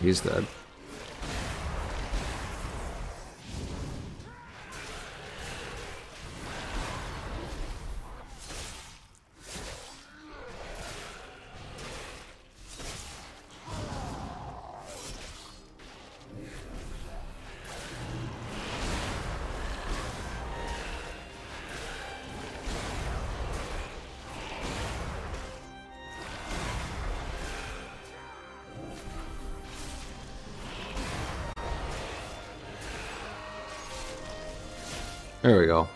He's dead. There we go.